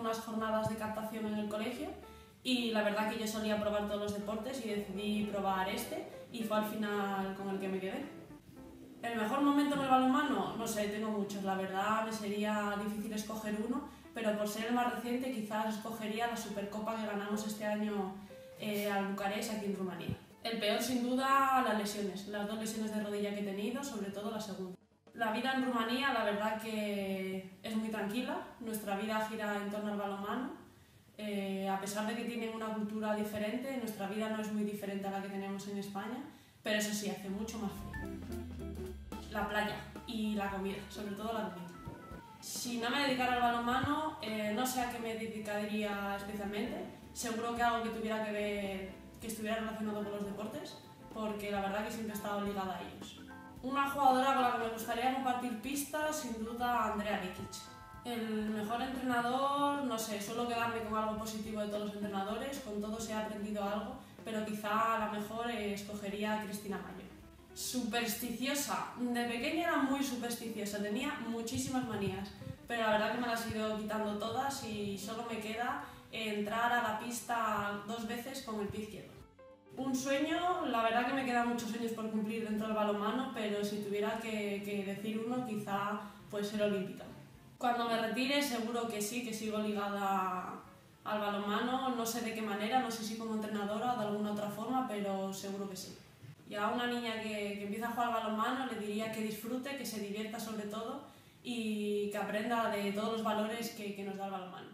unas jornadas de captación en el colegio y la verdad que yo solía probar todos los deportes y decidí probar este y fue al final con el que me quedé. El mejor momento en el balonmano, no sé, tengo muchos, la verdad me sería difícil escoger uno, pero por ser el más reciente quizás escogería la Supercopa que ganamos este año eh, al Bucarest aquí en Rumanía. El peor sin duda las lesiones, las dos lesiones de rodilla que he tenido, sobre todo la segunda. La vida en Rumanía la verdad que es muy tranquila, nuestra vida gira en torno al balonmano. Eh, a pesar de que tienen una cultura diferente, nuestra vida no es muy diferente a la que tenemos en España, pero eso sí, hace mucho más frío. La playa y la comida, sobre todo la comida. Si no me dedicara al balonmano, eh, no sé a qué me dedicaría especialmente. Seguro que algo que tuviera que ver, que estuviera relacionado con los deportes, porque la verdad que siempre he estado ligada a ellos. Una jugadora con la compartir pistas, sin duda, Andrea Rikic. El mejor entrenador, no sé, suelo quedarme con algo positivo de todos los entrenadores, con todos he aprendido algo, pero quizá la mejor escogería a Cristina Mayo. Supersticiosa. De pequeña era muy supersticiosa, tenía muchísimas manías, pero la verdad que me las he ido quitando todas y solo me queda entrar a la pista dos veces con el pie izquierdo. Un sueño, la verdad que me quedan muchos sueños por cumplir dentro del balonmano, pero si tuviera que, decir uno, quizá puede ser olímpica. Cuando me retire seguro que sí, que sigo ligada al balonmano, no sé de qué manera, no sé si como entrenadora de alguna otra forma, pero seguro que sí. Y a una niña que, empieza a jugar al balonmano le diría que disfrute, que se divierta sobre todo y que aprenda de todos los valores que, que nos da el balonmano.